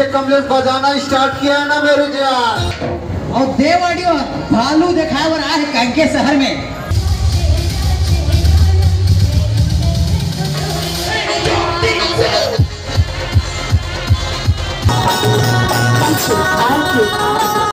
तो कमलेश बजाना स्टार्ट किया है ना मेरे जान और देवाड़ियों भालू दिखाए और आए कंके शहर में। Fuck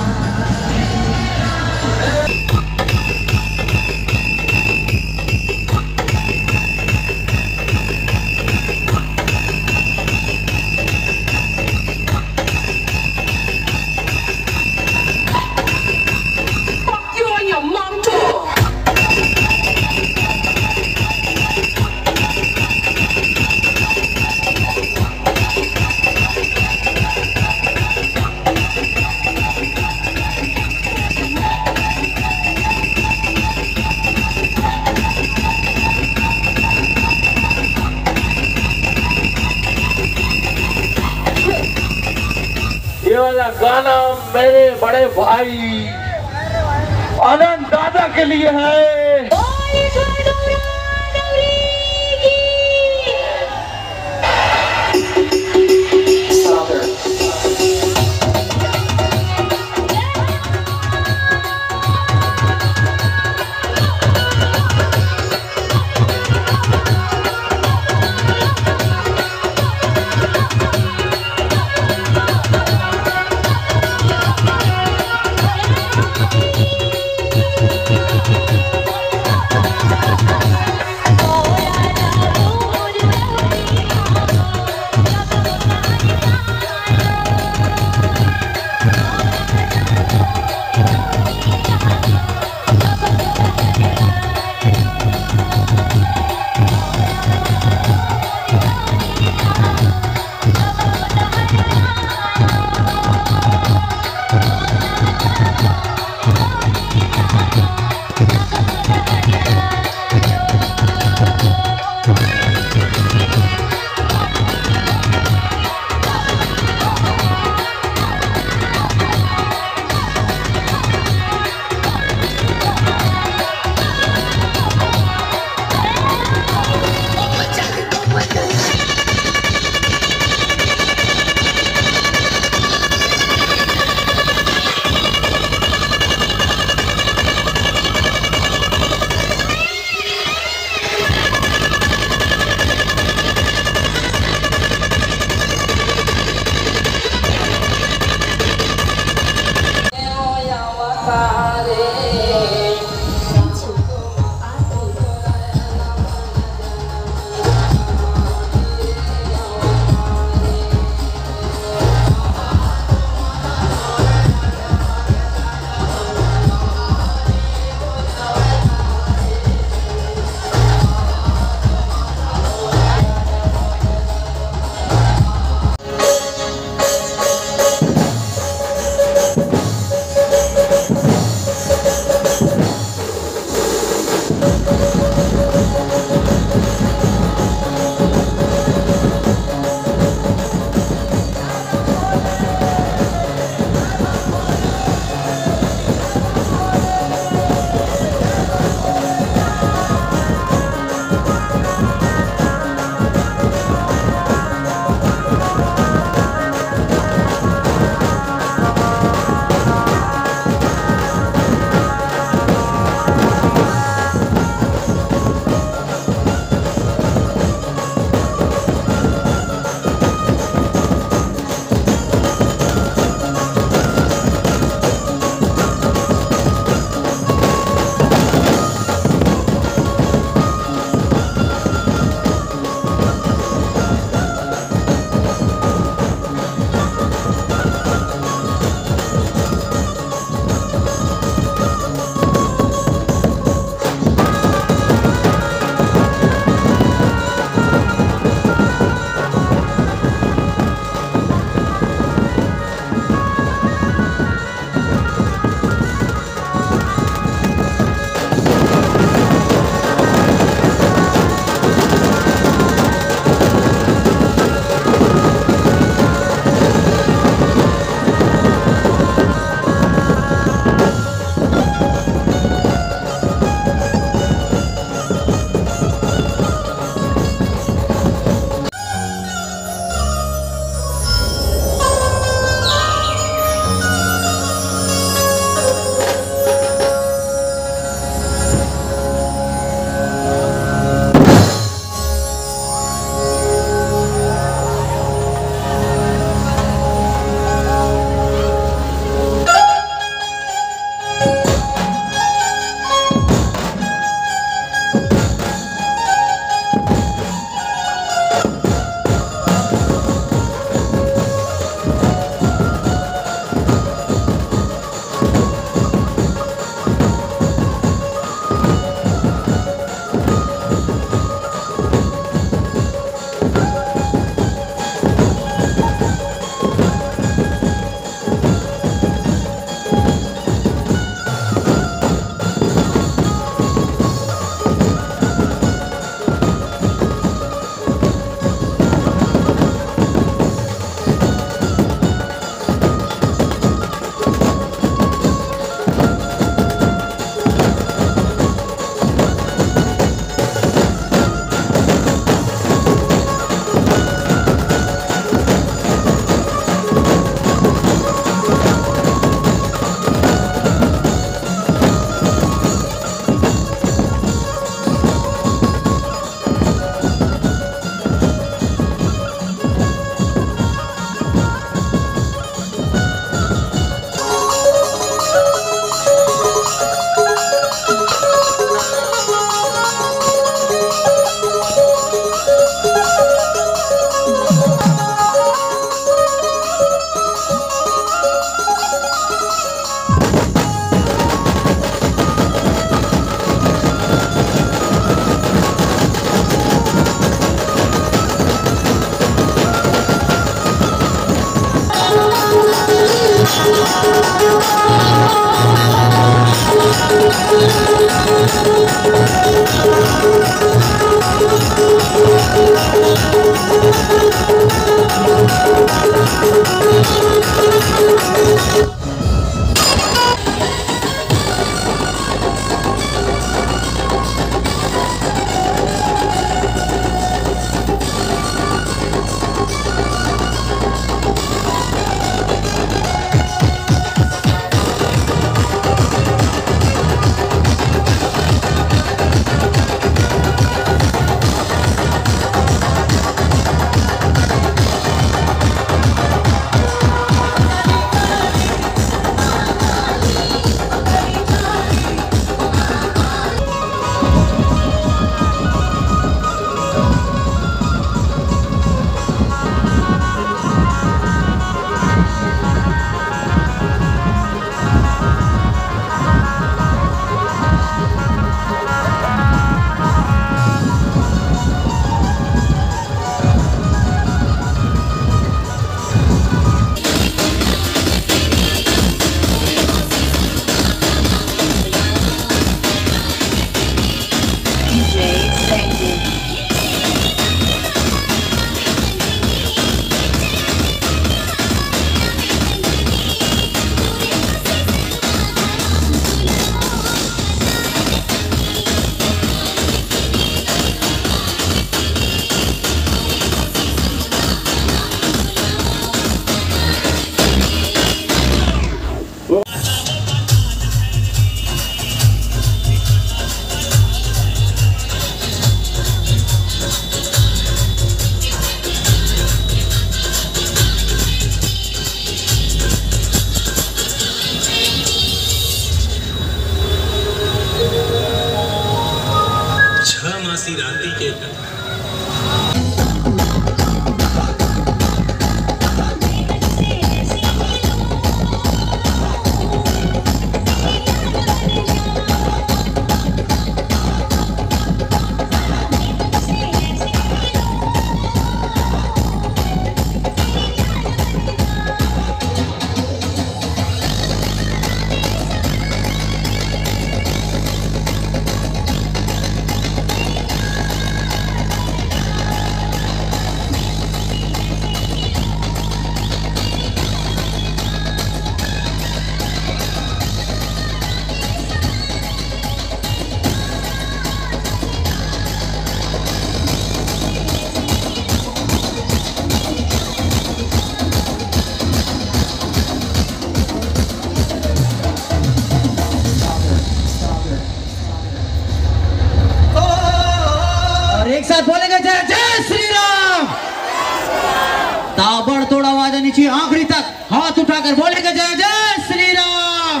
उठाकर बोलेंगे जय जय श्री राम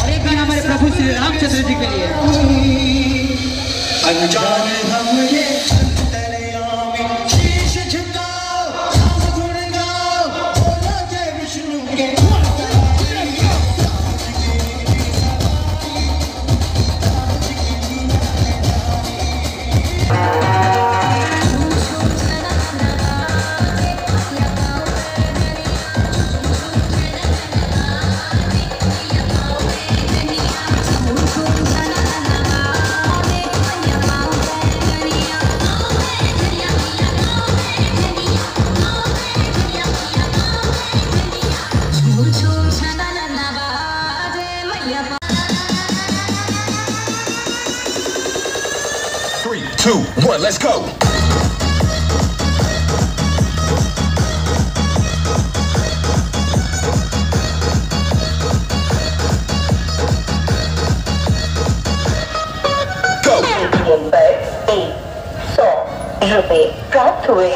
और एक गाना हमारे प्रभु श्री रामचंद्र जी के लिए। अनजान to.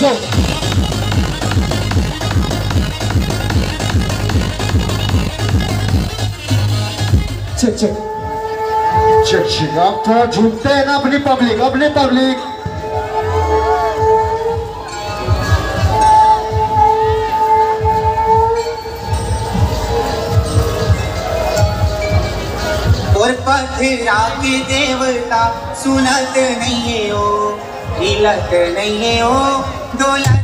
Let's go. Check, check. Check, check. अब थोड़ा झूमते हैं ना अपनी पब्लिक अपनी पब्लिक के देवता सुनत नहीं है हिलत नहीं है Dola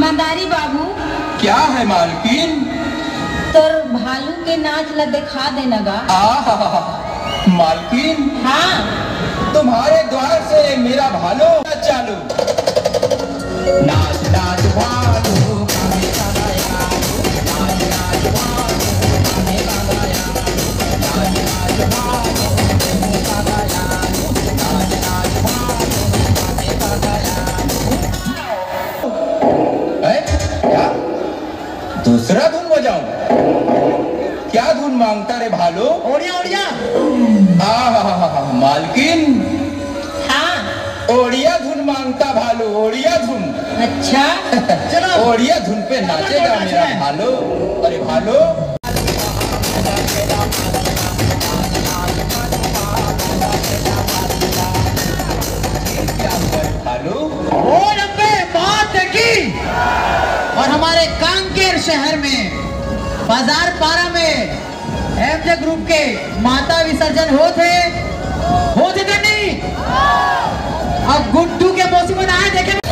मंदारी बाबू। क्या है मालकिन? तोर भालू के नाच ला दिखा देना गा आहा मालकिन? हाँ। तुम्हारे द्वार से मेरा भालू चालू। नाच नाच भालू काहे का गाया नाच नाच भालू। दूसरा धुन बजाऊं क्या धुन माँगता रे भालो? ओड़िया ओड़िया। हा मालकिन। हाँ। ओड़िया धुन माँगता भालू ओड़िया धुन। अच्छा। चलो। ओड़िया धुन पे नाचेगा मेरा भालो भालू। अरे भालू शहर में, बाज़ार पारा में, एमजे ग्रुप के माता विसर्जन हो थे हो थे नहीं। अब गुड्डू के मौसम आए देखे।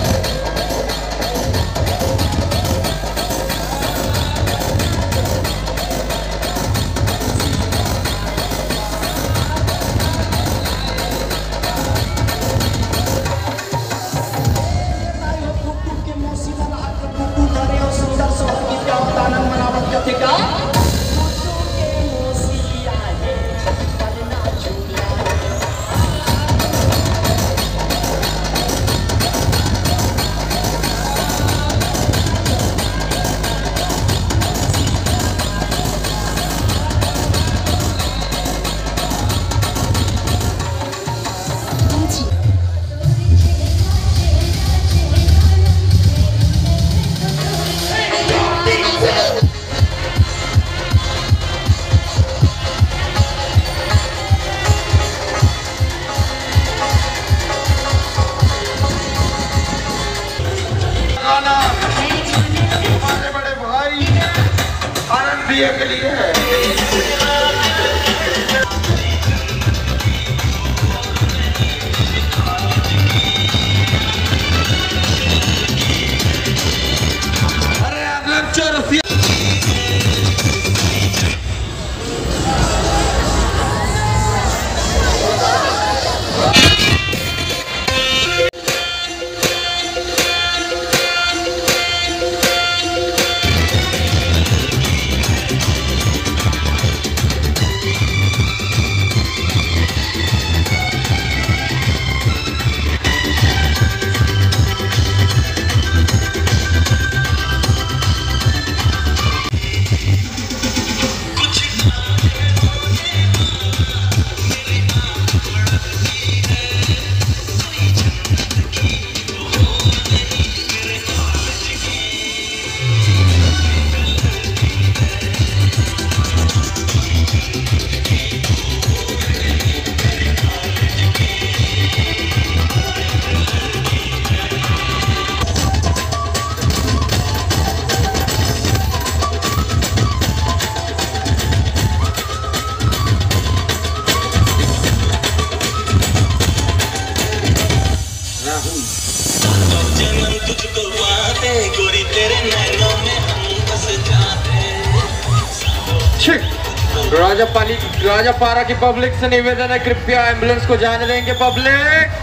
राजा पाली राजा पारा की पब्लिक से निवेदन है, कृपया एंबुलेंस को जाने देंगे पब्लिक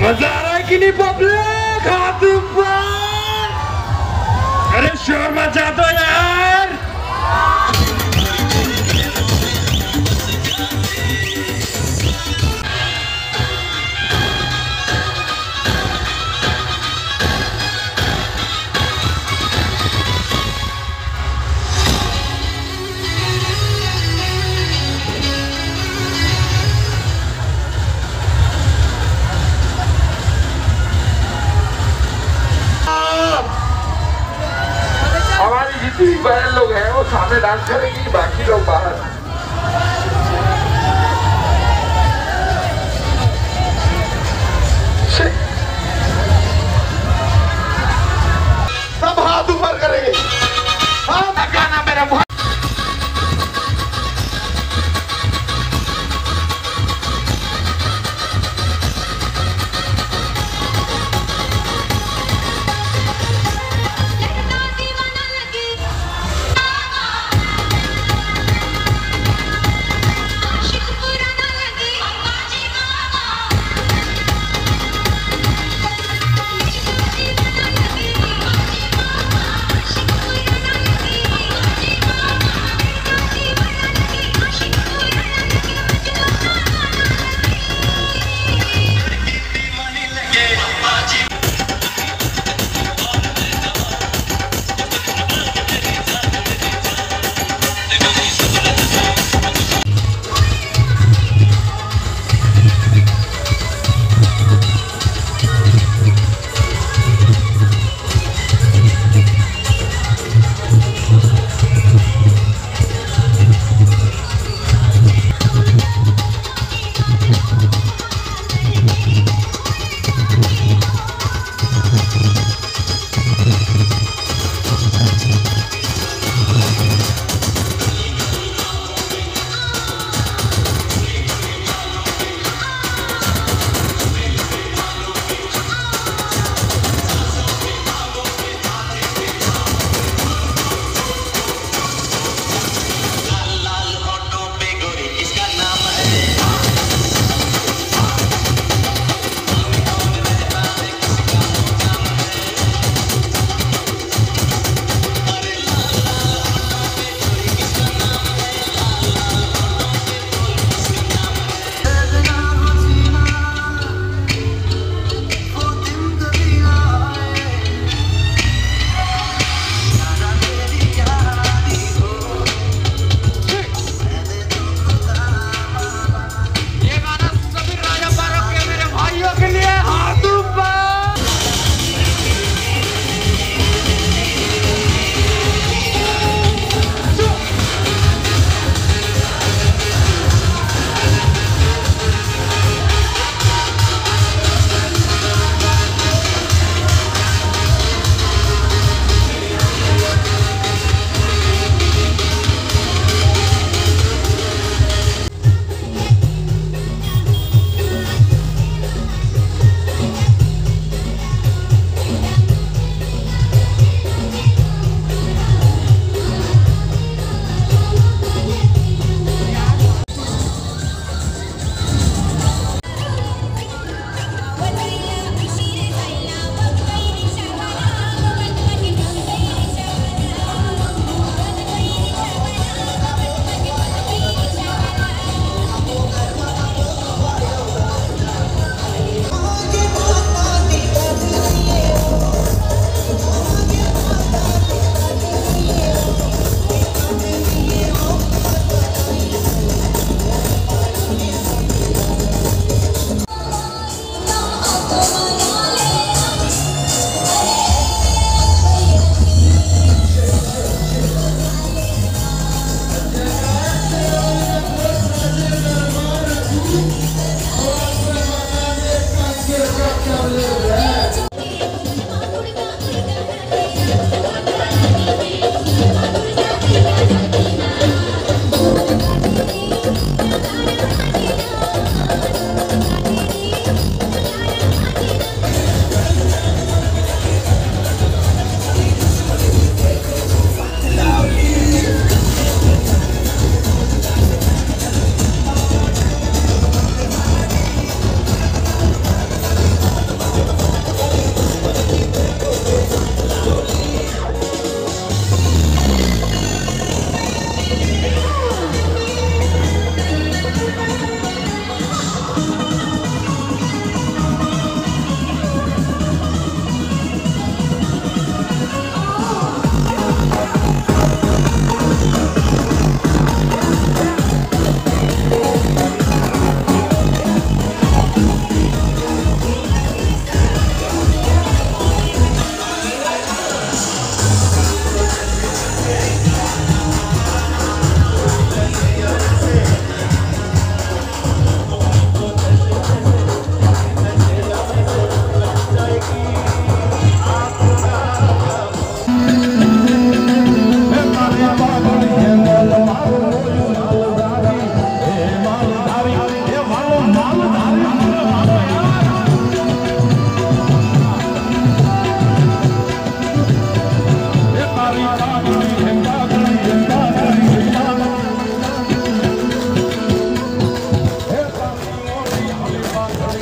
मज़ा आ रहा है कि नहीं पब्लिक हाथ ऊपर। अरे शोर मचा दो यार। जितनी बहन लोग हैं वो सामने डांस करेंगी बाकी लोग बाहर। सब हाथ ऊपर करेंगे। हाँ गाना मेरा